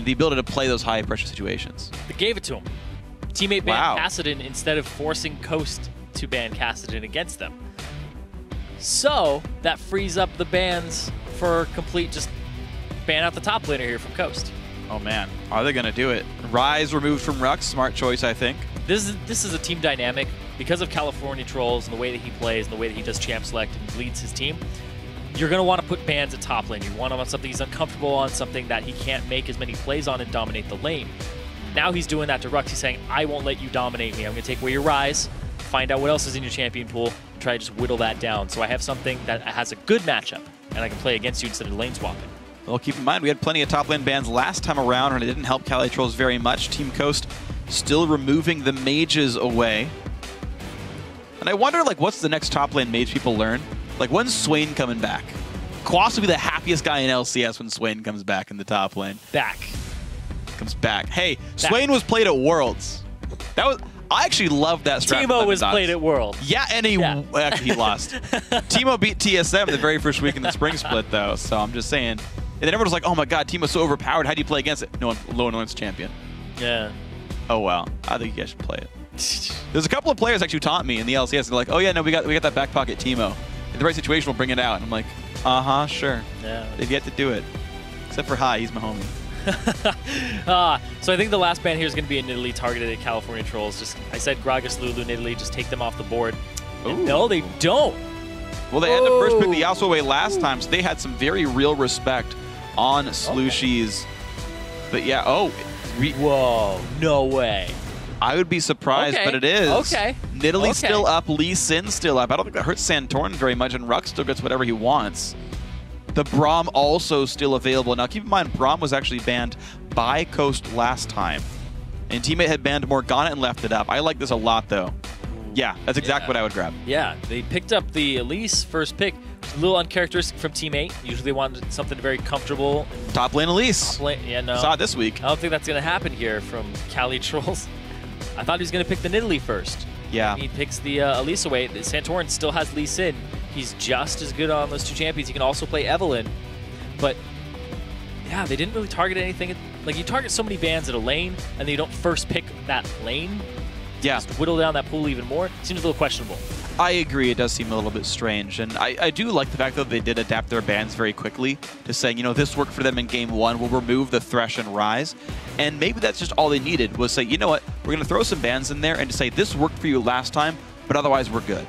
the ability to play those high pressure situations. They gave it to him. Team 8 Wow. banned Kassadin instead of forcing Coast to ban Kassadin against them. So that frees up the bans for complete just ban out the top laner here from Coast. Oh man, are they going to do it? Ryze removed from Rux, smart choice, I think. This is this is a team dynamic because of California trolls and the way that he plays and the way that he does champ select and leads his team. You're gonna want to put bans at top lane. You want him on something he's uncomfortable on, something that he can't make as many plays on and dominate the lane. Now he's doing that to Rux. He's saying, "I won't let you dominate me. I'm gonna take away your Ryze, find out what else is in your champion pool, try to just whittle that down. So I have something that has a good matchup, and I can play against you instead of lane swapping." Well, keep in mind, we had plenty of top lane bans last time around, and it didn't help Cali Trolls very much. Team Coast still removing the mages away. And I wonder, like, what's the next top lane mage people learn? Like, when's Swain coming back? Quas will be the happiest guy in LCS when Swain comes back in the top lane. Back. Comes back. Hey, Swain was played at Worlds. That was. I actually loved that strat. Teemo was played at World. Yeah, and he Yeah. actually he lost. Teemo beat TSM the very first week in the spring split, though. So I'm just saying. And then everyone was like, "Oh my God, Teemo's so overpowered. How do you play against it?" No one, no one champion. Yeah. Oh well, I think you guys should play it. There's a couple of players actually taught me in the LCS. They're like, "Oh yeah, no, we got we got that back pocket Timo. In the right situation, we'll bring it out." And I'm like, "Uh huh, sure." Yeah. They've yet to do it, except for High. He's my homie. Ah, so I think the last ban here is going to be in Italy targeted at California trolls. Just I said Gragas, Lulu, Nidalee, just take them off the board. No, they don't. Well, they had to first pick the. Yasuo away last time, so they had some very real respect on Slushies. But yeah, oh, Whoa, no way. I would be surprised, Okay, but it is. okay, Nidalee okay. still up, Lee Sin still up. I don't think that hurts Santorin very much, and Rux still gets whatever he wants. The Braum also still available. Now, keep in mind, Braum was actually banned by Coast last time. And Team 8 had banned Morgana and left it up. I like this a lot, though. Yeah, that's exactly Yeah. what I would grab. Yeah, they picked up the Elise first pick. A little uncharacteristic from Team 8. Usually they wanted something very comfortable. Top lane Elise. Play, yeah, no. Saw it this week. I don't think that's going to happen here from Cali Trolls. I thought he was going to pick the Nidalee first. Yeah. He picks the uh, Elise away. Santorin still has Lee Sin. He's just as good on those two champions. He can also play Evelynn. But yeah, they didn't really target anything. Like you target so many bans at a lane, and then you don't first pick that lane. Yeah. Just whittle down that pool even more. Seems a little questionable. I agree. It does seem a little bit strange, and I, I do like the fact that they did adapt their bans very quickly to saying, you know, this worked for them in game one. We'll remove the Thresh and Ryze, and maybe that's just all they needed was say, you know what, we're gonna throw some bans in there and to say this worked for you last time, but otherwise we're good,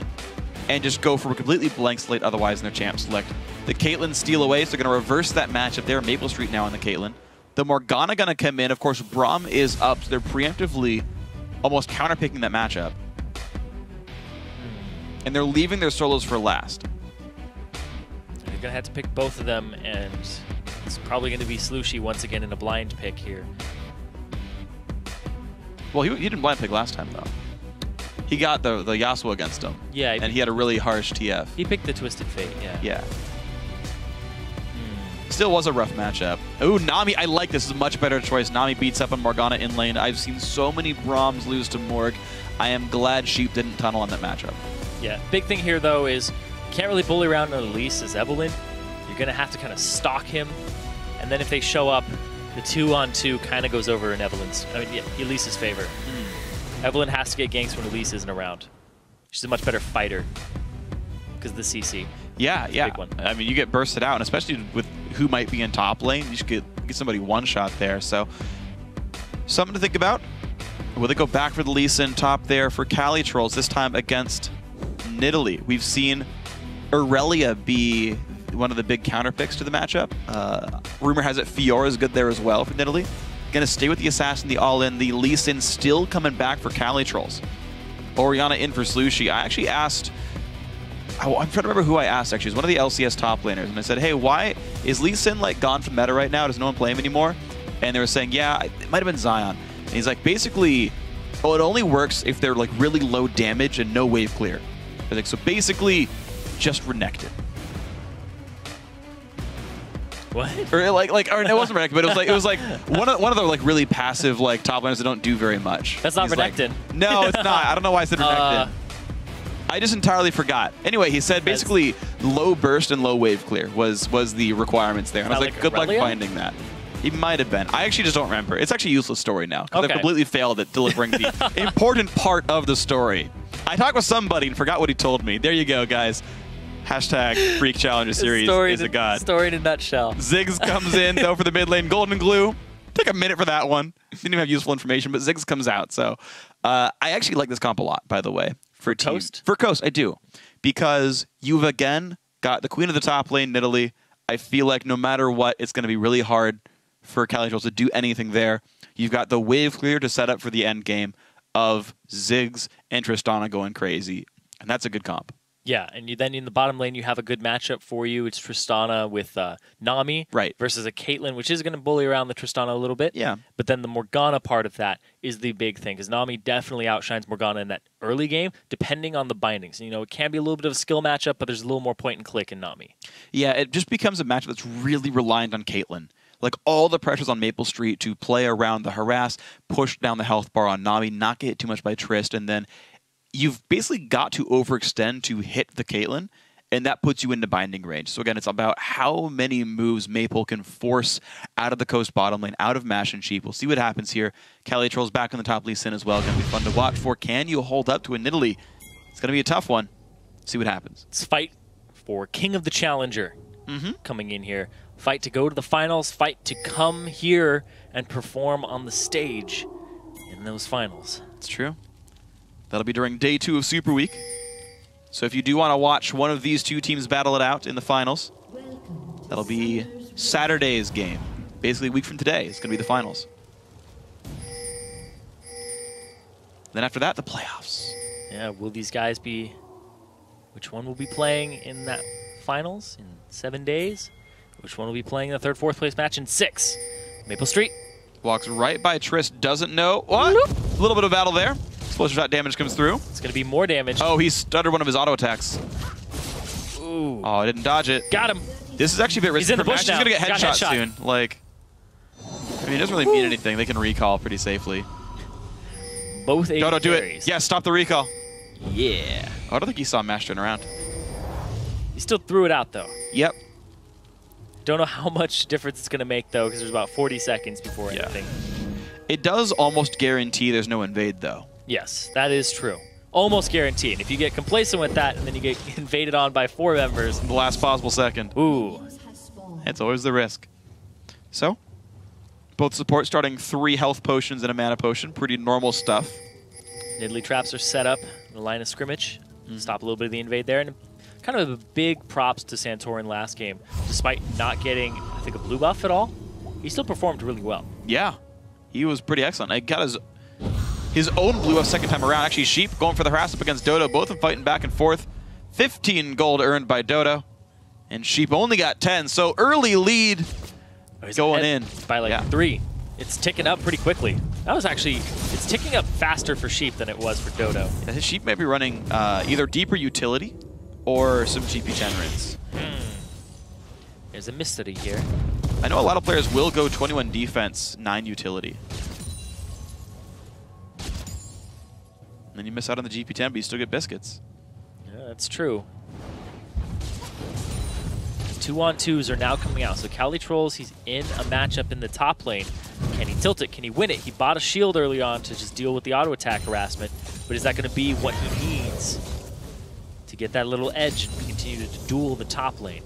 and just go for a completely blank slate. Otherwise, in their champ select, the Caitlyn steal away, so they're gonna reverse that matchup there. Maple Street now on the Caitlyn. The Morgana gonna come in. Of course, Braum is up, so they're preemptively almost counterpicking that matchup and they're leaving their solos for last. They're gonna have to pick both of them, and it's probably gonna be Slushy once again in a blind pick here. Well, he, he didn't blind pick last time though. He got the the Yasuo against him. Yeah, he and he had a really harsh TF. He picked the Twisted Fate. Yeah. Yeah, Hmm. still was a rough matchup. Ooh, Nami, I like this. this is a much better choice. Nami beats up on Morgana in lane. I've seen so many Braums lose to Morg. I am glad Sheep didn't tunnel on that matchup. Yeah. Big thing here though is you can't really bully around an Elise as Evelynn. You're gonna have to kind of stalk him, and then if they show up, the two on two kind of goes over in Evelynn's. I mean, yeah, Elise's favor. Hmm. Evelyn has to get ganks when Elise isn't around. She's a much better fighter because of the CC. Yeah, yeah. I mean, you get bursted out, and especially with who might be in top lane, you should get, get somebody one shot there. So, something to think about. Will they go back for the Lee Sin top there for Cali Trolls, this time against Nidalee? We've seen Irelia be one of the big counter picks to the matchup. Uh, rumor has it Fiora is good there as well for Nidalee. Gonna stay with the Assassin, the All-In. The Lee Sin still coming back for Cali Trolls. Orianna in for Slushy. I actually asked Oh, I'm trying to remember who I asked actually. It was one of the LCS top laners, and I said, "Hey, why is Lee Sin like gone from meta right now? Does no one play him anymore?" And they were saying, "Yeah, it might have been Zion." And he's like, basically, oh, it only works if they're like really low damage and no wave clear. Like, so basically, just Renekton. What? Or like, like, or it wasn't Renekton, but it was like, it was like one of one of the like really passive like top laners that don't do very much. That's not He's like- Renekton. no, it's not. I don't know why I said Renekton. Uh, I just entirely forgot. Anyway, he said basically low burst and low wave clear was was the requirements there. And I was like, like good luck finding that. He might have been. I actually just don't remember. It's actually a useless story now because Okay. I completely failed at delivering the important part of the story. I talked with somebody and forgot what he told me. There you go, guys. Hashtag Freak Challenger Series story is a god. Story in a nutshell. Ziggs comes in though for the mid lane. Golden Glue. Take a minute for that one. Didn't even have useful information, but Ziggs comes out. So uh, I actually like this comp a lot, by the way. For, team- Coast? For Coast, I do. Because you've again got the queen of the top lane, Nidalee. I feel like no matter what, it's going to be really hard for Cali Trolls to do anything there. You've got the wave clear to set up for the end game of Ziggs and Tristana going crazy. And that's a good comp. Yeah, and you, then in the bottom lane, you have a good matchup for you. It's Tristana with uh, Nami Right. versus a Caitlyn, which is going to bully around the Tristana a little bit. Yeah. But then the Morgana part of that is the big thing because Nami definitely outshines Morgana in that early game, depending on the bindings. You know, it can be a little bit of a skill matchup, but there's a little more point and click in Nami. Yeah, it just becomes a matchup that's really reliant on Caitlyn. Like all the pressures on Maple Street to play around the harass, push down the health bar on Nami, not get hit too much by Trist, and then you've basically got to overextend to hit the Caitlyn, and that puts you into binding range. So again, it's about how many moves Maple can force out of the coast bottom lane, out of Mash and Sheep. We'll see what happens here. Cali Troll's back on the top Lee Sin as well. Gonna be fun to watch for. Can you hold up to a Nidalee? It's gonna be a tough one. See what happens. It's fight for King of the Challenger Mm-hmm. coming in here. Fight to go to the finals, fight to come here and perform on the stage in those finals. It's true. That'll be during day two of Super Week. So if you do want to watch one of these two teams battle it out in the finals, that'll be Saturday's game. Basically, a week from today is going to be the finals. Then after that, the playoffs. Yeah, will these guys be? Which one will be playing in that finals in seven days? Which one will be playing in the third, fourth place match in six? Maple Street. Walks right by Trist, doesn't know. What? A little bit of battle there. Explosion shot damage comes through. It's going to be more damage. Oh, he stuttered one of his auto attacks. Ooh. Oh, I didn't dodge it. Got him. This is actually a bit risky. in the bush He's gonna get headshot, headshot. soon. Like, I mean, it doesn't really mean anything. They can recall pretty safely. Both AD Dodo, do it. Yeah, stop the recall. Yeah. Oh, I don't think he saw Mash turn around. He still threw it out, though. Yep. Don't know how much difference it's going to make, though, because there's about 40 seconds before Yeah. anything. It does almost guarantee there's no invade, though. Yes, that is true. Almost guaranteed. If you get complacent with that and then you get invaded on by four members, The last possible second. ooh, It's always the risk. So, both support starting three health potions and a mana potion. Pretty normal stuff. Nidalee traps are set up in the line of scrimmage. Mm-hmm. Stop a little bit of the invade there. And kind of a big props to Santorin last game. Despite not getting, I think, a blue buff at all, he still performed really well. Yeah, he was pretty excellent. I got his his own blue buff second time around. Actually, Sheep going for the harass up against Dodo. Both of them fighting back and forth. 15 gold earned by Dodo. And Sheep only got 10. So early lead. Oh, he's Going in. by like Yeah. three. It's ticking up pretty quickly. That was actually, it's ticking up faster for Sheep than it was for Dodo. Yeah, his Sheep may be running uh, either deeper utility or some GP generants. Hmm. There's a mystery here. I know a lot of players will go 21 defense, 9 utility. And then you miss out on the GP10, but you still get biscuits. Yeah, that's true. Two on twos are now coming out. So Cali Trolls, he's in a matchup in the top lane. Can he tilt it? Can he win it? He bought a shield early on to just deal with the auto attack harassment. But is that going to be what he needs to get that little edge and continue to duel the top lane?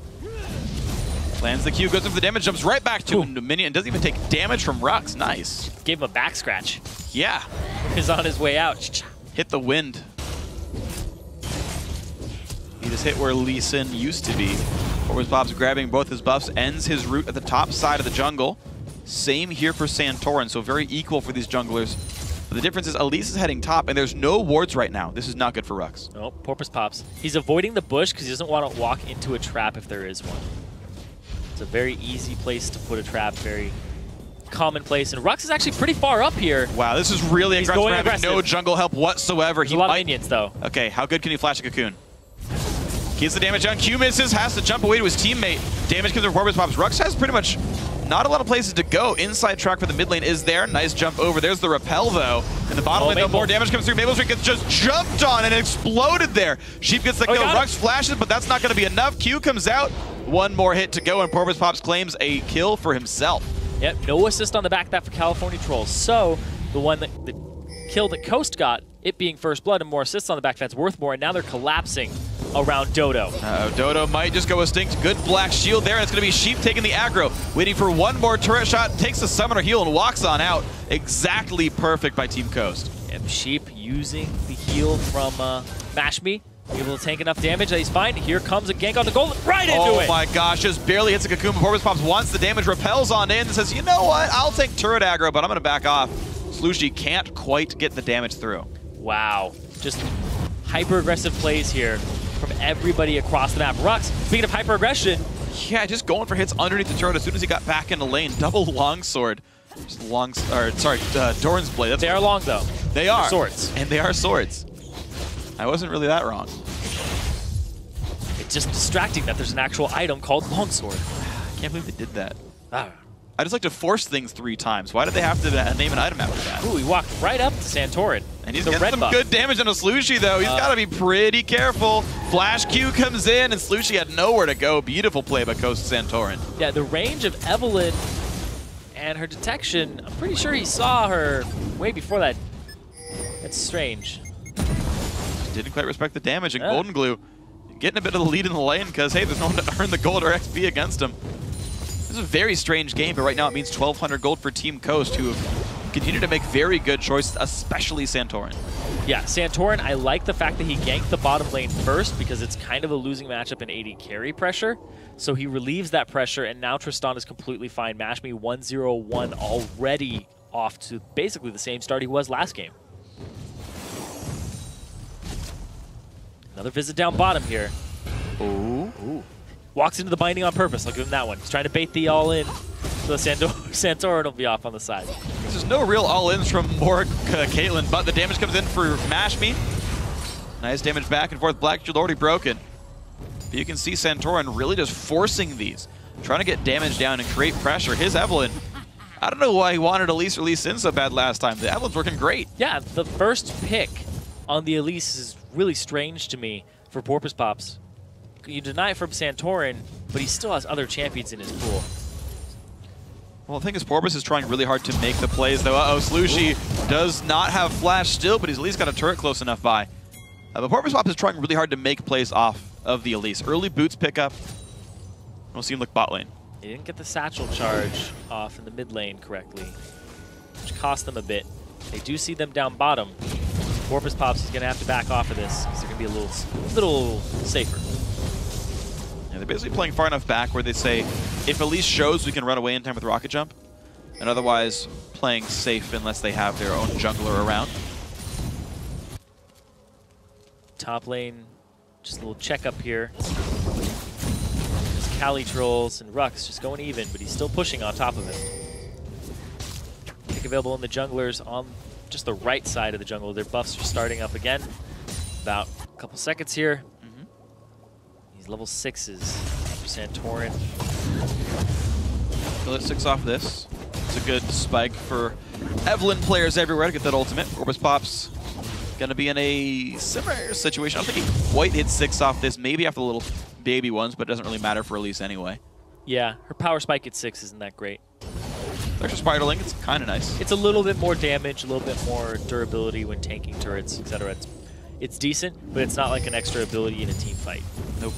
Lands the Q, goes in for the damage, jumps right back to Ooh. a minion, doesn't even take damage from Rux. Nice. Gave him a back scratch. Yeah, He's on his way out. hit the wind. He just hit where Lee Sin used to be. Porpoise Pops grabbing both his buffs, ends his route at the top side of the jungle. Same here for Santorin, so very equal for these junglers. The difference is Elise is heading top, and there's no wards right now. This is not good for Rux. Oh, Porpoise pops. He's avoiding the bush because he doesn't want to walk into a trap if there is one. It's a very easy place to put a trap, very commonplace. And Rux is actually pretty far up here. Wow, this is really He's aggressive. going for having no jungle help whatsoever. There's He a lot of might minions, though. Okay, how good can he flash a cocoon? Keeps the damage on. Q misses, has to jump away to his teammate. Damage comes from Porpoise Pops. Rux has pretty much not a lot of places to go. Inside track for the mid lane is there. Nice jump over. There's the repel, though. In the bottom Oh, lane, though, more damage comes through. Maple Street gets just jumped on and exploded there. Sheep gets the Oh, kill. Rux flashes, but that's not going to be enough. Q comes out. One more hit to go, and Porpoise Pops claims a kill for himself. Yep, no assist on the back of that for California Trolls. So the one that the kill that Coast got, it being first blood and more assists on the back that's worth more, and now they're collapsing around Dodo. Uh, Dodo might just go extinct. Good black shield there, and it's going to be Sheep taking the aggro. Waiting for one more turret shot, takes the summoner heal and walks on out. Exactly perfect by Team Coast. Yep, Sheep using the heal from uh, Mashmi. Able to tank enough damage that he's fine. Here comes a gank on the gold, right into oh it. Oh my gosh, just barely hits a cocoon. Porpoise Pops once. the damage, repels on in, and says, you know what, I'll take turret aggro, but I'm going to back off. Slushy can't quite get the damage through. Wow, just hyper-aggressive plays here from everybody across the map. Rux, speaking of hyper-aggression. Yeah, just going for hits underneath the turret as soon as he got back into lane. Double longsword. Just long, or sorry, uh, Doran's blade. That's they are long though. They are. They're swords. And they are swords. I wasn't really that wrong. It's just distracting that there's an actual item called longsword. I can't believe they did that. Ah. I just like to force things three times. Why did they have to name an item after that? Ooh, he walked right up to Santorin. And he's the getting some buff. good damage on a Slushy, though. He's uh, got to be pretty careful. Flash Q comes in, and Slushy had nowhere to go. Beautiful play by Coast Santorin. Yeah, the range of Evelynn and her detection, I'm pretty sure he saw her way before that. That's strange. Didn't quite respect the damage, and yeah. Golden Glue getting a bit of the lead in the lane because, hey, there's no one to earn the gold or XP against him. This is a very strange game, but right now it means 1,200 gold for Team Coast, who have continued to make very good choices, especially Santorin. Yeah, Santorin, I like the fact that he ganked the bottom lane first because it's kind of a losing matchup in AD carry pressure. So he relieves that pressure, and now Tristan is completely fine. Mashmi 1-0-1 already off to basically the same start he was last game. Another visit down bottom here. Ooh. Ooh. Walks into the binding on purpose. Look at him that one. He's trying to bait the all in. So the Sandor Santorin will be off on the side. There's no real all-ins from Morg uh, Caitlyn, but the damage comes in for Mashmi. Nice damage back and forth. Black Shield already broken. But you can see Santorin really just forcing these, trying to get damage down and create pressure. His Evelynn, I don't know why he wanted Elise or Lee Sin so bad last time. The Evelynn's working great. Yeah, the first pick on the Elise is really strange to me for Porpoise Pops you deny it from Santorin, but he still has other champions in his pool. Well, the thing is, Porpoise is trying really hard to make the plays, though. Uh-oh, Slushy does not have Flash still, but he's at least got a turret close enough by. Uh, but Porpoise Pop is trying really hard to make plays off of the Elise. Early boots pickup. We'll see him look bot lane. He didn't get the satchel charge off in the mid lane correctly, which cost them a bit. They do see them down bottom. Porpoise Pops is going to have to back off of this because they're going to be a little, little safer. They're basically playing far enough back where they say, if Elise shows we can run away in time with Rocket Jump, and otherwise playing safe unless they have their own jungler around. Top lane, just a little checkup here. There's Cali Trolls and Rux just going even, but he's still pushing on top of it. Pick available in the junglers on just the right side of the jungle. Their buffs are starting up again. About a couple seconds here level sixes for Santorin. Let's six off this. It's a good spike for Evelynn players everywhere to get that ultimate. Porpoise Pops going to be in a similar situation. I don't think he quite hit six off this, maybe after the little baby ones, but it doesn't really matter for Elise anyway. Yeah, her power spike at six isn't that great. Extra Spiderling, it's kind of nice. It's a little bit more damage, a little bit more durability when tanking turrets, etc. It's, it's decent, but it's not like an extra ability in a team fight. Nope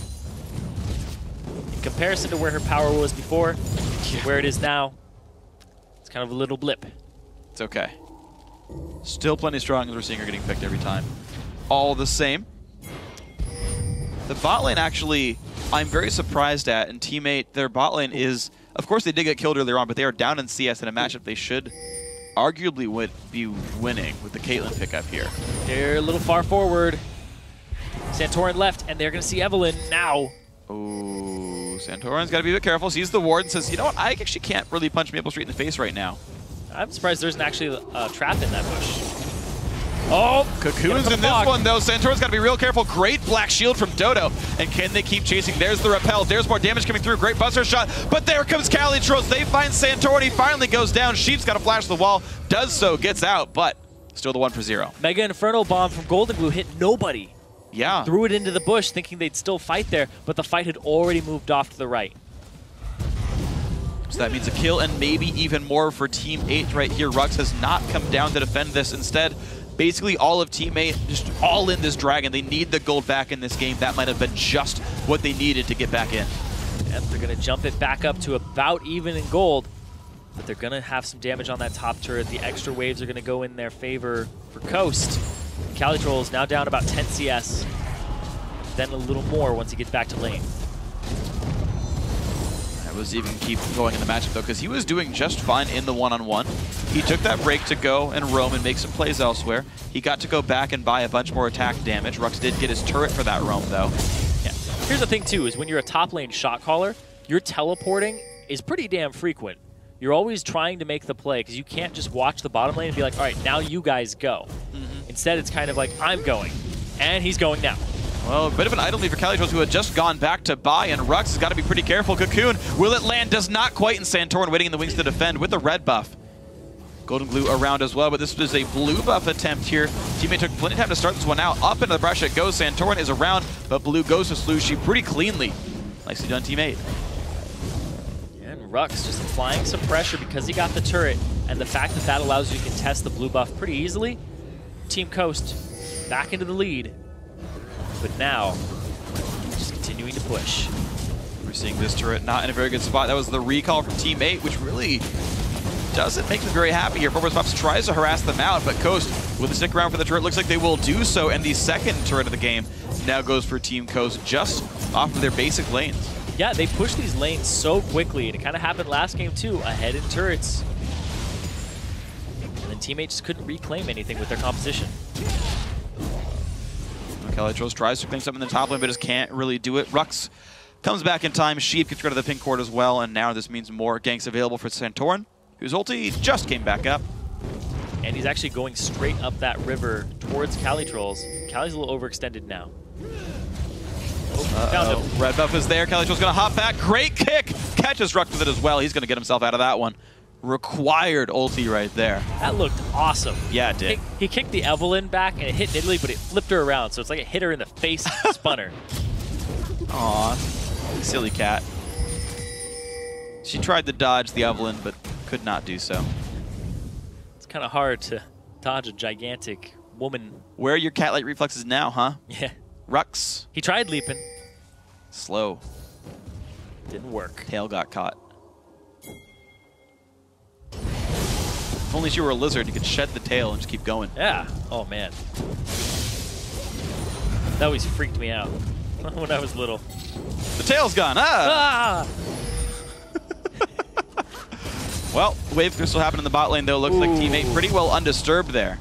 comparison to where her power was before, yeah. where it is now, it's kind of a little blip. It's okay. Still plenty strong as we're seeing her getting picked every time. All the same. The bot lane actually, I'm very surprised at, and Team 8, their bot lane is, of course they did get killed earlier on, but they are down in CS in a matchup they should arguably would be winning with the Caitlyn pickup here. They're a little far forward. Santorin left, and they're going to see Evelynn now. Oh. Santorin's got to be a bit careful. Sees the ward and says, you know what, I actually can't really punch Maple Street in the face right now. I'm surprised there's actually a trap in that bush. Oh, Cocoon's in this one, though. Santorin's got to be real careful. Great black shield from Dodo. And can they keep chasing? There's the repel. There's more damage coming through. Great buster shot. But there comes Cali Trolls. They find Santorin. He finally goes down. Sheep's got to flash the wall. Does so. Gets out. But still the one for zero. Mega Inferno Bomb from Golden Glue hit nobody. Yeah. Threw it into the bush thinking they'd still fight there, but the fight had already moved off to the right. So that means a kill and maybe even more for Team 8 right here. Rux has not come down to defend this. Instead, basically all of Team 8 just all in this Dragon. They need the gold back in this game. That might have been just what they needed to get back in. Yep, they're going to jump it back up to about even in gold. But they're going to have some damage on that top turret. The extra waves are going to go in their favor for Coast. Calitroll now down about 10 CS. Then a little more once he gets back to lane. That was even keep going in the matchup though, because he was doing just fine in the one-on-one. -on -one. He took that break to go and roam and make some plays elsewhere. He got to go back and buy a bunch more attack damage. Rux did get his turret for that roam though. Yeah. Here's the thing too, is when you're a top lane shot caller, your teleporting is pretty damn frequent. You're always trying to make the play because you can't just watch the bottom lane and be like, all right, now you guys go. Mm -hmm. Instead, it's kind of like, I'm going. And he's going now. Well, a bit of an idle lead for Calitroll, who had just gone back to buy, and Rux has got to be pretty careful. Cocoon, will it land? Does not quite, and Santorin waiting in the wings to defend with the red buff. Golden Glue around as well, but this was a blue buff attempt here. Team 8 took plenty of time to start this one out. Up into the brush it goes. Santorin is around, but blue goes to Slushy pretty cleanly. Nicely done, Team 8. Rux just applying some pressure because he got the turret, and the fact that that allows you to contest the blue buff pretty easily. Team Coast back into the lead, but now, just continuing to push. We're seeing this turret not in a very good spot. That was the recall from Team 8, which really doesn't make them very happy here. Porpoise Pops tries to harass them out, but Coast with a stick around for the turret. Looks like they will do so, and the second turret of the game now goes for Team Coast just off of their basic lanes. Yeah, they push these lanes so quickly, and it kind of happened last game too, ahead in turrets. And then teammates just couldn't reclaim anything with their composition. Calitros tries to claim something in the top lane, but just can't really do it. Rux comes back in time. Sheep gets rid of the pink cord as well, and now this means more ganks available for Santorin, whose ulti just came back up. And he's actually going straight up that river towards Calitrolls. Cali's a little overextended now. Uh -oh. Red buff is there. Kelly Calitrolls going to hop back. Great kick. Catches Rux with it as well. He's going to get himself out of that one required ulti right there. That looked awesome. Yeah, it did. He, he kicked the Evelynn back and it hit Nidalee, but it flipped her around, so it's like it hit her in the face and spun her. Aw, silly cat. She tried to dodge the Evelynn, but could not do so. It's kind of hard to dodge a gigantic woman. Where are your cat-like reflexes now, huh? Yeah. Rux. He tried leaping. Slow. Didn't work. Tail got caught. If only she were a lizard, you could shed the tail and just keep going. Yeah. Oh, man. That always freaked me out when I was little. The tail's gone. Ah! ah! well, wave crystal happened in the bot lane, though. Looks Ooh. like Team 8 pretty well undisturbed there.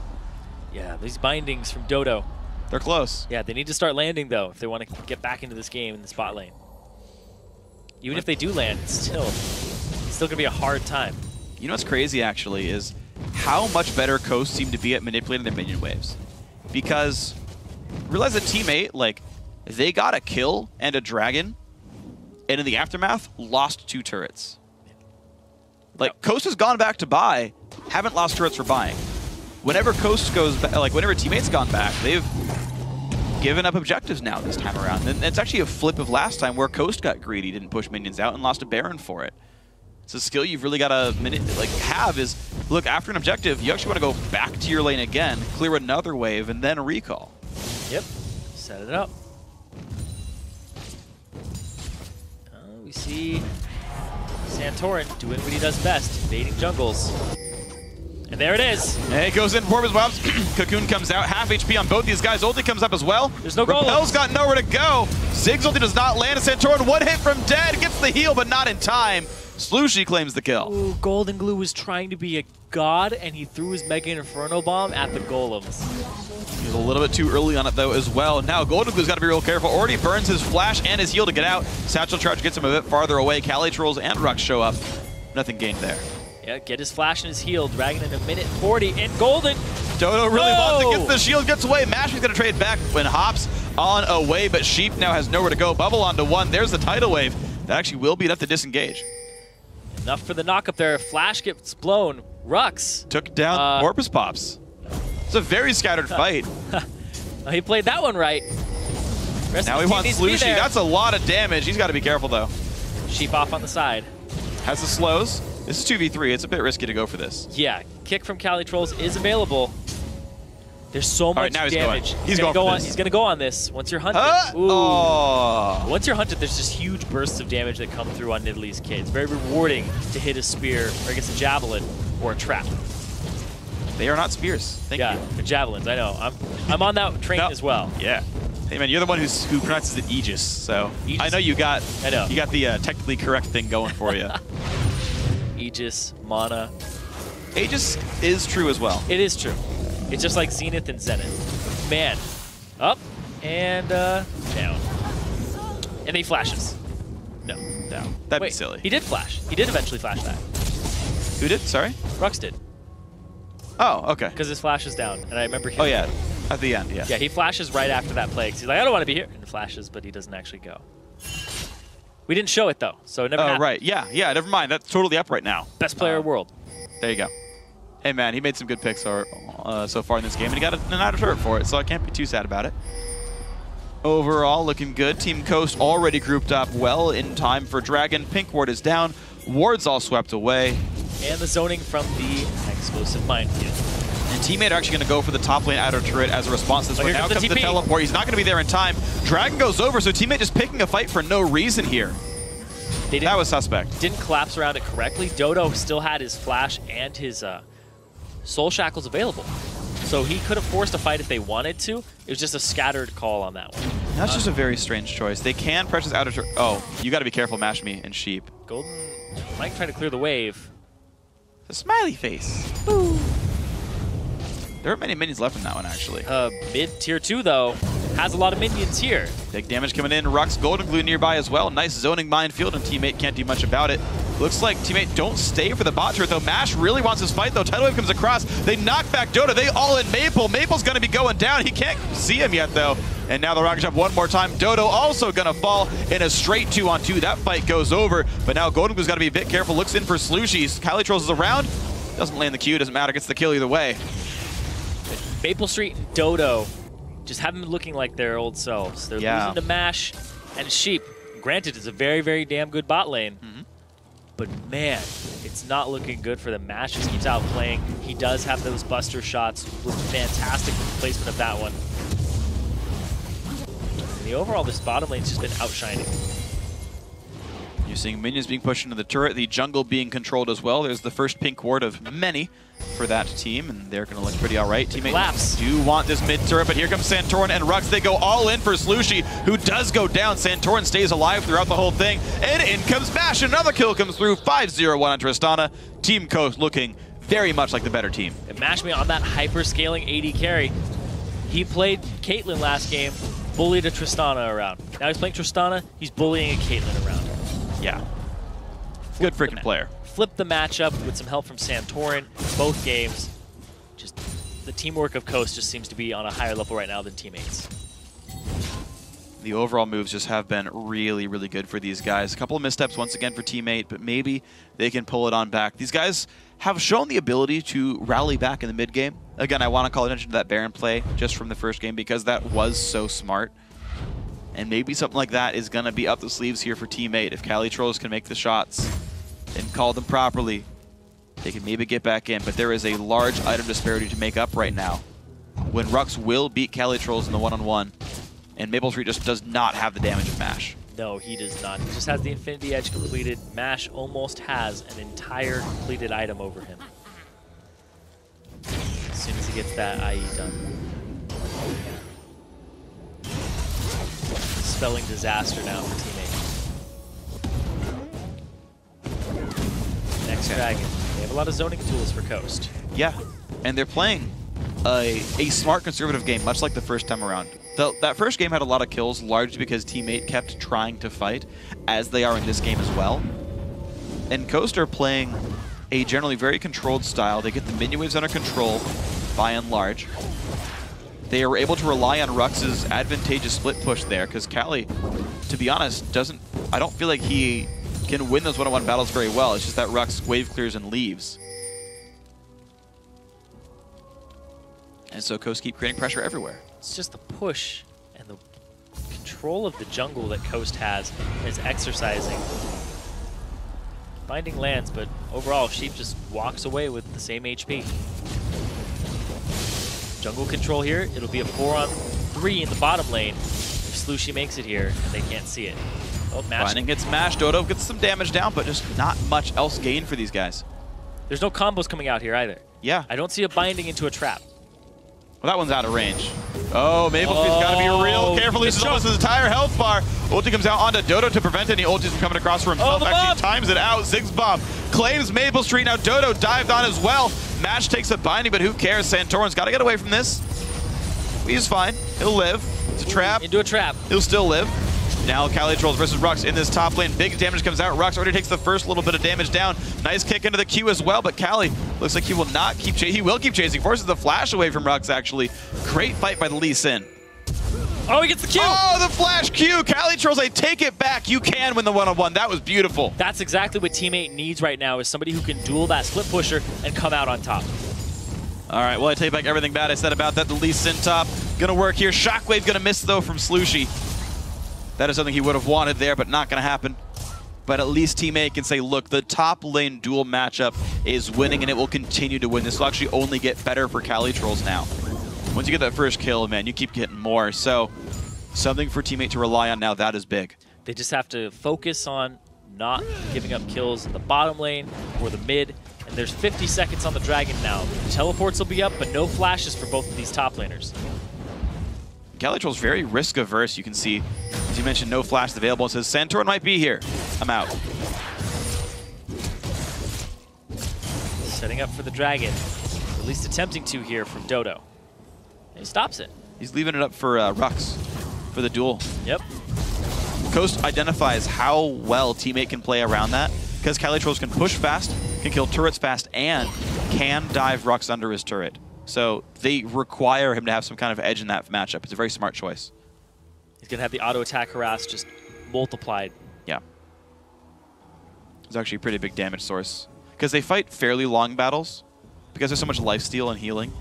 Yeah, these bindings from Dodo. They're close. Yeah, they need to start landing, though, if they want to get back into this game in the spot lane. Even if they do land, it's still, it's still going to be a hard time. You know what's crazy, actually, is how much better Coast seem to be at manipulating their minion waves. Because realize that Team 8, like, they got a kill and a dragon, and in the aftermath, lost two turrets. Like, Coast has gone back to buy, haven't lost turrets for buying. Whenever Coast goes back, like, whenever Team 8's gone back, they've given up objectives now this time around. And it's actually a flip of last time where Coast got greedy, didn't push minions out, and lost a Baron for it. It's a skill you've really got to like have is, look, after an objective, you actually want to go back to your lane again, clear another wave, and then recall. Yep. Set it up. Uh, we see Santorin doing what he does best, invading jungles. And there it is. And it goes in for his Bobs. Cocoon comes out, half HP on both these guys. Ulti comes up as well. There's no goal. Repel's got nowhere to go. Ziggs ulti does not land. A Santorin one hit from dead. Gets the heal, but not in time. Slushy claims the kill. Ooh, Golden Glue was trying to be a god, and he threw his Mega Inferno Bomb at the golems. He was a little bit too early on it, though, as well. Now, Golden Glue's got to be real careful. Already burns his Flash and his heal to get out. Satchel Charge gets him a bit farther away. Calitrolls and Rux show up. Nothing gained there. Yeah, get his Flash and his heal. Dragon in a minute 40, and Golden! Dodo really no! wants it, gets the shield, gets away. Mashby's going to trade back when Hops on away, but Sheep now has nowhere to go. Bubble onto one. There's the tidal wave. That actually will be enough to disengage. Enough for the knock up there. Flash gets blown. Rux. Took down uh, Pops. It's a very scattered fight. well, he played that one right. Rest now he wants Slushy. That's a lot of damage. He's got to be careful, though. Sheep off on the side. Has the slows. This is 2v3. It's a bit risky to go for this. Yeah, kick from Cali Trolls is available. There's so much right, now he's going. damage. He's gonna going go on. He's gonna go on this. Once you're hunted! Ooh. Oh. Once you're hunted, there's just huge bursts of damage that come through on Nidalee's kid. It's very rewarding to hit a spear, or guess a javelin, or a trap. They are not spears. Thank yeah, you. the javelins. I know. I'm I'm on that train No. as well. Yeah. Hey man, you're the one who's who pronounces it Aegis, so Aegis. I know you got I know. you got the uh, technically correct thing going for you. Aegis, mana. Aegis is true as well. It is true. It's just like Zenith and Zenith. Man, up and uh, down, and he flashes. No, down. That'd be silly. He did flash. He did eventually flash that. Who did? Sorry. Rux did Oh, okay. because his flash is down, and I remember. Him. Oh yeah, at the end, yeah. Yeah, he flashes right after that play 'cause he's like, I don't want to be here, and flashes, but he doesn't actually go. We didn't show it though, so never Oh happened. right, yeah, yeah. Never mind. That's totally up right now. Best player Uh, in the world. There you go. Hey man, he made some good picks uh, uh, so far in this game, and he got an out of turret for it, so I can't be too sad about it. Overall, looking good. Team Coast already grouped up well in time for Dragon. Pink Ward is down. Ward's all swept away. And the zoning from the explosive minefield. Team 8 are actually going to go for the top lane outer turret as a response to this. Oh, But here now comes comes the the teleport. He's not going to be there in time. Dragon goes over, so Team 8 just picking a fight for no reason here. They That was suspect. didn't collapse around it correctly. Dodo still had his flash and his uh, soul shackles available. So he could have forced a fight if they wanted to. It was just a scattered call on that one. That's just a very strange choice. They can press this outer turret. Oh, you got to be careful, Mash Me and Sheep. Golden might try to clear the wave. The smiley face. There aren't many minions left in that one, actually. Uh, mid tier two though has a lot of minions here. Big damage coming in. Rux Golden Glue nearby as well. Nice zoning minefield, and Team 8 can't do much about it. Looks like Team 8 don't stay for the bot turret, though. Mash really wants this fight, though. Tidal Wave comes across. They knock back Dodo. They all in Maple. Maple's going to be going down. He can't see him yet, though. And now the rocket jump one more time. Dodo also going to fall in a straight two on two. That fight goes over, but now Golden Glue's got to be a bit careful. Looks in for Slushies. Cali Trolls is around. Doesn't land the Q. Doesn't matter. Gets the kill either way. Maple Street and Dodo just haven't been looking like their old selves. They're Yeah. losing to Mash and Sheep. Granted, it's a very, very damn good bot lane. Mhm. But man, it's not looking good for the Mash. Just keeps outplaying. He does have those buster shots. Fantastic with the placement of that one. And the overall, this bottom lane's just been outshining. Seeing minions being pushed into the turret, the jungle being controlled as well. There's the first pink ward of many for that team, and they're going to look pretty all right. Teammates do want this mid turret, but here comes Santorin and Rux. They go all in for Slushy, who does go down. Santorin stays alive throughout the whole thing, and in comes Bash. Another kill comes through. 5-0-1 on Tristana. Team Coast looking very much like the better team. And Mash me on that hyper scaling AD carry. He played Caitlyn last game, bullied a Tristana around. Now he's playing Tristana, he's bullying a Caitlyn around. Yeah. Good freaking player. Flipped the matchup with some help from Santorin both games. Just the teamwork of Coast just seems to be on a higher level right now than teammates. the overall moves just have been really, really good for these guys. A couple of missteps once again for Team 8, but maybe they can pull it on back. These guys have shown the ability to rally back in the mid game. Again, I want to call attention to that Baron play just from the first game because that was so smart. And maybe something like that is going to be up the sleeves here for Team 8. If Cali Trolls can make the shots and call them properly, they can maybe get back in. But there is a large item disparity to make up right now. When Rux will beat Cali Trolls in the one-on-one, and Maple Street just does not have the damage of Mash. No, he does not. He just has the Infinity Edge completed. Mash almost has an entire completed item over him. As soon as he gets that IE done. Spelling disaster now for Team 8. Next Okay. dragon. They have a lot of zoning tools for Coast. Yeah, and they're playing a, a smart conservative game, much like the first time around. The, that first game had a lot of kills, largely because Team 8 kept trying to fight, as they are in this game as well. And Coast are playing a generally very controlled style. They get the minion waves under control, by and large. They are able to rely on Rux's advantageous split push there, because Cali, to be honest, doesn't. I don't feel like he can win those one-on-one battles very well. It's just that Rux wave clears and leaves. And so Coast keep creating pressure everywhere. It's just the push and the control of the jungle that Coast has is exercising. Finding lands, but overall, Sheep just walks away with the same HP. Jungle control here. It'll be a four on three in the bottom lane. If Slushy makes it here, and they can't see it. Oh, Mash. Binding gets mashed. Dodo gets some damage down, but just not much else gained for these guys. There's no combos coming out here either. Yeah. I don't see a binding into a trap. Well, that one's out of range. Oh, Maple Street's got to be real Oh, careful. Good almost his entire health bar. Ulti comes out onto Dodo to prevent any ultis from coming across for himself. Oh, Actually times it out. Ziggs bomb claims Maple Street. Now Dodo dived on as well. Mash takes a binding, but who cares? Santorin's got to get away from this. He's fine. He'll live. It's a trap. Into a trap. He'll still live. Now Cali Trolls versus Rux in this top lane. Big damage comes out. Rux already takes the first little bit of damage down. Nice kick into the Q as well, but Cali looks like he will not keep chasing. He will keep chasing. Forces the flash away from Rux, actually. Great fight by the Lee Sin. Oh, he gets the Q! Oh, the flash Q! Cali Trolls, they take it back. You can win the one-on-one. That was beautiful. That's exactly what Team 8 needs right now, is somebody who can duel that split pusher and come out on top. All right, well, I take back everything bad I said about that. The Lee Sin top gonna work here. Shockwave gonna miss, though, from Slushy. That is something he would have wanted there, but not gonna happen. But at least Team 8 can say, look, the top lane duel matchup is winning, and it will continue to win. This will actually only get better for Cali Trolls now. Once you get that first kill, man, you keep getting more. So something for Team 8 to rely on now, that is big. They just have to focus on not giving up kills in the bottom lane or the mid. And there's 50 seconds on the Dragon now. Teleports will be up, but no flashes for both of these top laners. Cali Trolls very risk averse, you can see. As you mentioned, no flash available. It says Santorin might be here. I'm out. Setting up for the Dragon. At least attempting to here from Dodo. He stops it. He's leaving it up for uh, Rux for the duel. Yep. Coast identifies how well Team 8 can play around that because Cali Trolls can push fast, can kill turrets fast, and can dive Rux under his turret. So they require him to have some kind of edge in that matchup. It's a very smart choice. He's going to have the auto attack harass just multiplied. Yeah. It's actually a pretty big damage source. Because they fight fairly long battles, because there's so much lifesteal and healing.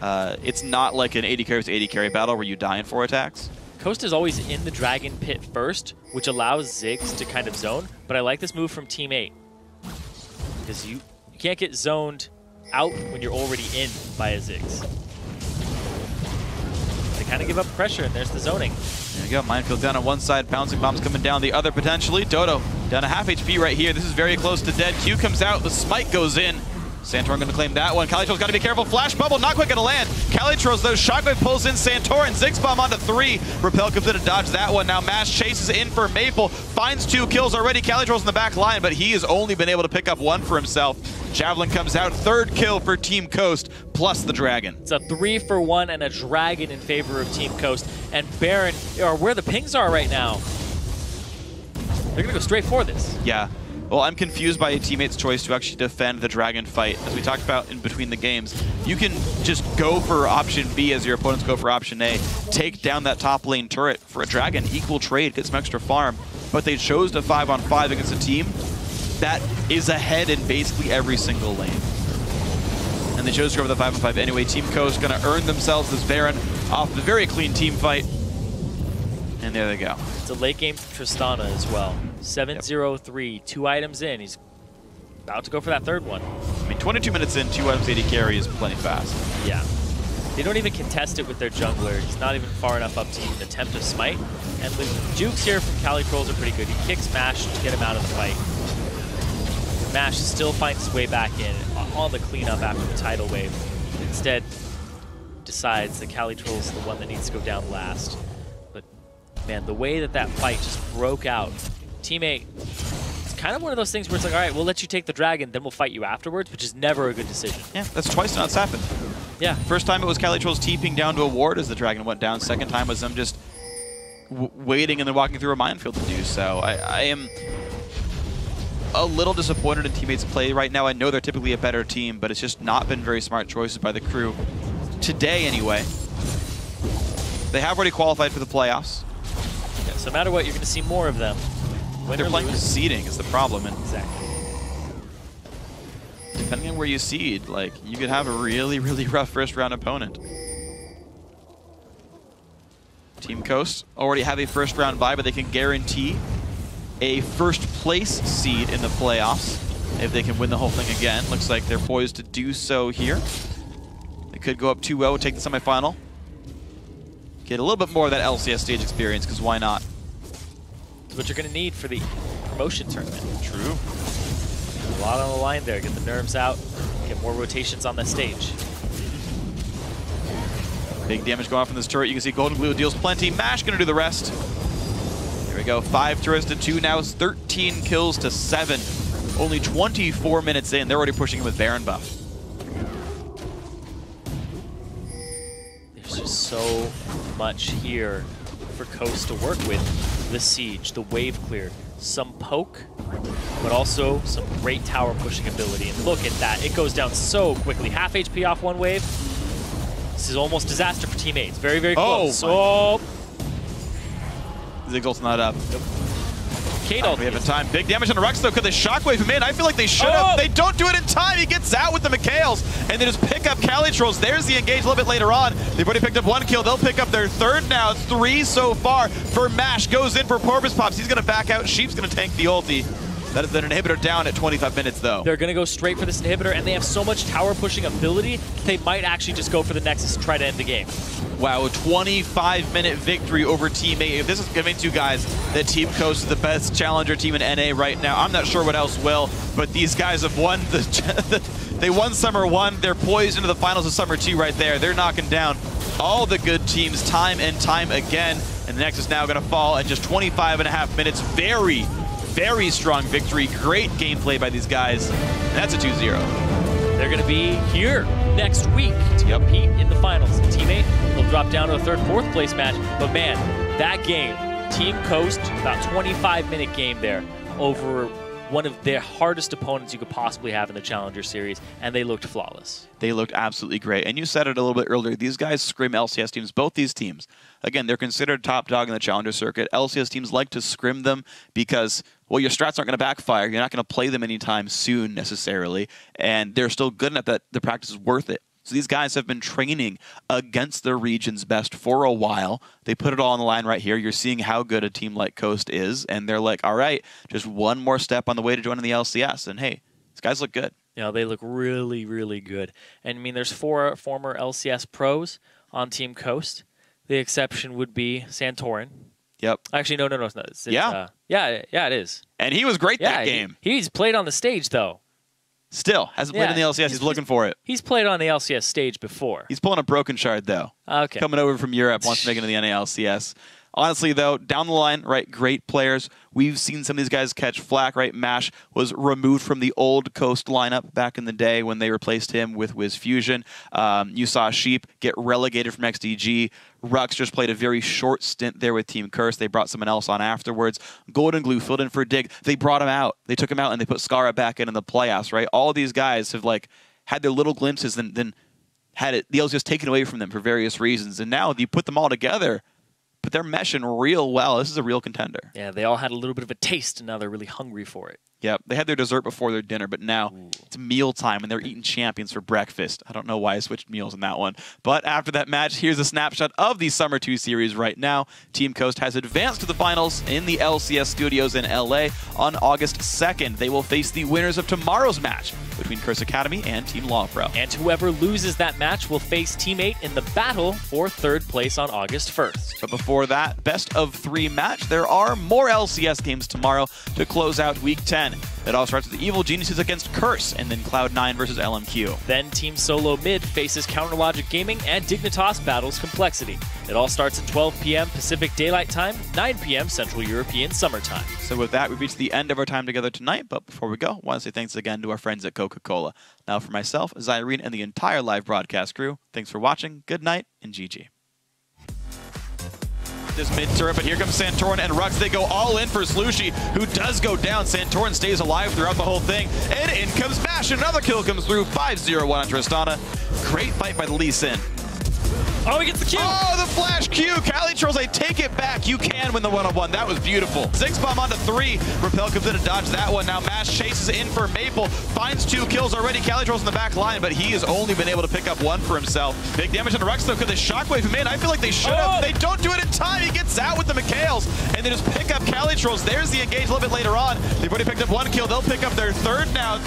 Uh, it's not like an AD carry versus AD carry battle where you die in four attacks. Coast is always in the Dragon Pit first, which allows Ziggs to kind of zone. But I like this move from Team 8. Because you, you can't get zoned out when you're already in by a Ziggs. They kind of give up pressure, and there's the zoning. There you go. Minefield down on one side. Bouncing bombs coming down the other potentially. Dodo down a half HP right here. This is very close to dead. Q comes out. The smite goes in. Santorin going to claim that one. Calitro's got to be careful. Flash bubble, not quite going to land. Calitros, though, Shockwave pulls in Santorin. Ziggs bomb onto three. Repel comes in to dodge that one. Now Mash chases in for Maple. Finds two kills already. Calitros in the back line, but he has only been able to pick up one for himself. Javelin comes out. Third kill for Team Coast, plus the Dragon. It's a three for one and a Dragon in favor of Team Coast. And Baron or where the pings are right now. They're going to go straight for this. Yeah. Well, I'm confused by a Team 8's choice to actually defend the dragon fight. As we talked about in between the games, you can just go for option B as your opponents go for option A, take down that top lane turret for a dragon, equal trade, get some extra farm. But they chose to 5 on 5 against a team that is ahead in basically every single lane. And they chose to go for the 5 on 5 anyway. Team Coast going to earn themselves this Baron off the very clean team fight. And there they go. It's a late game for Tristana as well. 7-0-3, two items in. He's about to go for that third one. I mean, 22 minutes in, two items AD carry is plenty fast. Yeah. They don't even contest it with their jungler. He's not even far enough up to even attempt a smite. And the jukes here from Cali Trolls are pretty good. He kicks Mash to get him out of the fight. Mash still finds his way back in on the cleanup after the tidal wave. Instead, decides that Cali Trolls is the one that needs to go down last. But man, the way that that fight just broke out, Team 8, it's kind of one of those things where it's like, all right, we'll let you take the dragon, then we'll fight you afterwards, which is never a good decision. Yeah, that's twice now it's happened. Yeah, First time it was Cali Trolls TPing down to a ward as the dragon went down. Second time was them just waiting and then walking through a minefield to do so. I, I am a little disappointed in teammates' play right now. I know they're typically a better team, but it's just not been very smart choices by the crew. Today, anyway. They have already qualified for the playoffs. Yeah, so no matter what, you're going to see more of them. Win They're playing lose. seeding is the problem, and Exactly. depending on where you seed, like you could have a really, really rough first round opponent. Team Coast already have a first round bye, but they can guarantee a first place seed in the playoffs. if they can win the whole thing again. Looks like they're poised to do so here. They could go up 2-0, take the semifinal. Get a little bit more of that LCS stage experience, because why not? It's what you're going to need for the promotion tournament. True. A lot on the line there. Get the nerves out, get more rotations on the stage. Big damage going off from this turret. You can see Golden Glue deals plenty. MASH going to do the rest. Here we go. Five turrets to two now. 13 kills to seven. Only 24 minutes in. They're already pushing him with Baron buff. There's just so much here for Coast to work with. The siege, the wave clear, some poke, but also some great tower pushing ability. And look at that. It goes down so quickly. Half HP off one wave. This is almost disaster for Team 8's. Very, very Oh close. Oh, Zigzal's not up. Kato. We have a time. Big damage on the Rux, though. Could they shockwave him in? I feel like they should have. Oh! They don't do it in time. He gets out with the Mikael's, and they just pick up Cali Trolls. There's the engage a little bit later on. They've already picked up one kill. They'll pick up their third now. It's three so far for MASH. Goes in for Porpoise Pops. He's going to back out. Sheep's going to tank the ulti. That is an inhibitor down at 25 minutes, though. They're going to go straight for this inhibitor, and they have so much tower pushing ability, they might actually just go for the Nexus and try to end the game. Wow, a 25 minute victory over Team 8. If this is giving you guys that Team Coast is the best challenger team in NA right now, I'm not sure what else will, but these guys have won the. they won Summer 1. They're poised into the finals of Summer 2 right there. They're knocking down all the good teams time and time again. And the Nexus now going to fall at just 25 and a half minutes. Very, very strong victory. Great gameplay by these guys. And that's a 2 0. They're going to be here next week to Yep. compete in the finals. Team 8 will drop down to a third, fourth place match. But man, that game, Team Coast, about 25 minute game there over one of their hardest opponents you could possibly have in the Challenger Series, and they looked flawless. They looked absolutely great. And you said it a little bit earlier. These guys scrim LCS teams, both these teams. Again, they're considered top dog in the Challenger circuit. LCS teams like to scrim them because, well, your strats aren't going to backfire. You're not going to play them anytime soon necessarily. And they're still good enough that the practice is worth it. So these guys have been training against their region's best for a while. They put it all on the line right here. You're seeing how good a team like Coast is. And they're like, all right, just one more step on the way to joining the LCS. And hey, these guys look good. Know, they look really, really good. And I mean, there's four former LCS pros on Team Coast. The exception would be Santorin. Yep. Actually, no, no, no, it's not. It's, Yeah. uh, yeah, yeah, it is. And he was great Yeah, that he- game. he's played on the stage though. Still hasn't played Yeah, in the LCS. He's, he's- looking for it. He's played on the LCS stage before. He's pulling a Brokenshard though. Okay. Coming over from Europe, wants to make it into the NALCS. Honestly, though, down the line, right, great players. We've seen some of these guys catch flack, right? Mash was removed from the old Coast lineup back in the day when they replaced him with WizFujiiN. Um, you saw Sheep get relegated from XDG. Rux just played a very short stint there with Team Curse. They brought someone else on afterwards. Golden Glue filled in for Dig. They brought him out. They took him out and they put Scarra back in in the playoffs, right? All these guys have like had their little glimpses and then had it the LCS taken away from them for various reasons. And now you put them all together, but they're meshing real well. This is a real contender. Yeah, they all had a little bit of a taste, and now they're really hungry for it. Yep. They had their dessert before their dinner, but now it's meal time and they're eating champions for breakfast. I don't know why I switched meals in that one. But after that match, here's a snapshot of the Summer 2 series right now. Team Coast has advanced to the finals in the LCS studios in LA on August 2nd. They will face the winners of tomorrow's match between Curse Academy and Team LoLPro. And whoever loses that match will face Team 8 in the battle for third place on August 1st. But before that, best of three match. There are more LCS games tomorrow to close out Week 10. It all starts with the Evil Geniuses against Curse, and then Cloud9 versus LMQ. Then Team Solo Mid faces Counterlogic Gaming and Dignitas battles Complexity. It all starts at 12 p.m. Pacific Daylight Time, 9 p.m. Central European Summertime. So with that, we've reached the end of our time together tonight. But before we go, I want to say thanks again to our friends at Coca-Cola. Now for myself, Zirene, and the entire live broadcast crew, thanks for watching. Good night, and GG. This mid turret, but here comes Santorin and Rux. They go all in for Slushy, who does go down. Santorin stays alive throughout the whole thing. And in comes Mash. Another kill comes through. 5-0-1 on Tristana. Great fight by the Lee Sin. Oh, he gets the Q. Oh, the flash Q. Cali Trolls, they take it back. You can win the one-on-one. That was beautiful. Ziggs bomb onto three. Repel comes in to dodge that one. Now Mash chases in for Maple. Finds two kills already. Cali Trolls in the back line, but he has only been able to pick up one for himself. Big damage on Rux, though. Could they shockwave him in? I feel like they should have. Oh. They don't do it in time. He gets out with the Mikael's, and they just pick up Cali Trolls. There's the engage a little bit later on. They've already picked up one kill. They'll pick up their third now.